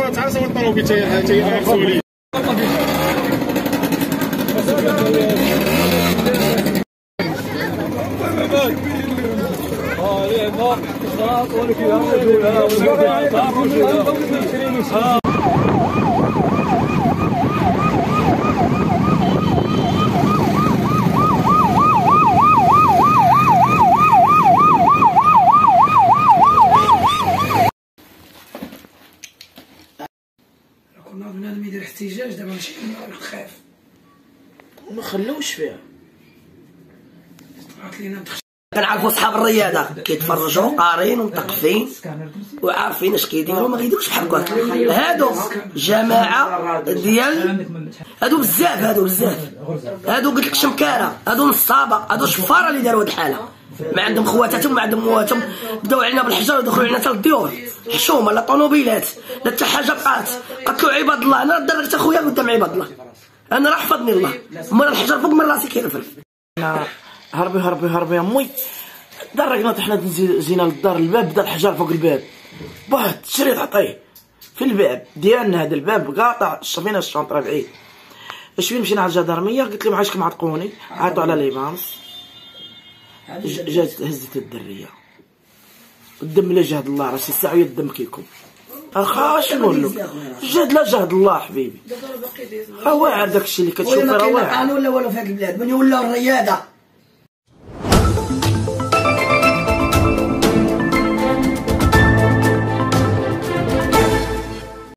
Agora tá essa outra que tinha, tinha que absorver. Oh, yeah, no. كنا بنادم يدير احتجاج دابا ماشي خايف ما خلوش فيها. طلعت لينا كنعرفوا صحاب الرياضة. كيتفرجوا قارين ومثقفين وعارفين اش كيديروا ما غيديروش بحال هادو جماعة ديال هادو بزاف هادو بزاف. هادو قلت لك شمكارة. هادو نصابة. هادو شفارة اللي داروا هاد الحالة. ما عندهم خواتاتهم ما عندهم مواتهم. بداو علينا بالحجر ودخلوا علينا حتى للديور. حشومة لا طونوبيلات لا حتى حاجة بقات قتلوا عباد الله. أنا دركت أخويا قدام عباد الله. أنا راه حفظني الله. مره الحجر فوق من راسي كيرفرف هربي هربي هربي يا امي درقنا حنا زينا للدار الباب بدا الحجر فوق الباب. بهت شريط عطيه في الباب ديالنا هذا الباب قاطع شفينا الشنطره بعيد فين مشينا على الجدرميه قلت لهم عايشكم عتقوني. عيطوا على ليبامس ج- جات هزت الدرية. الدم لا جهد الله راسي الساعة ويا الدم كيكون. اخا شنو لك جهد لا جهد الله حبيبي. راه واعر داكشي اللي كتشوف راه واعر. قانون لا والو في هاد البلاد. من يولوا الريادة؟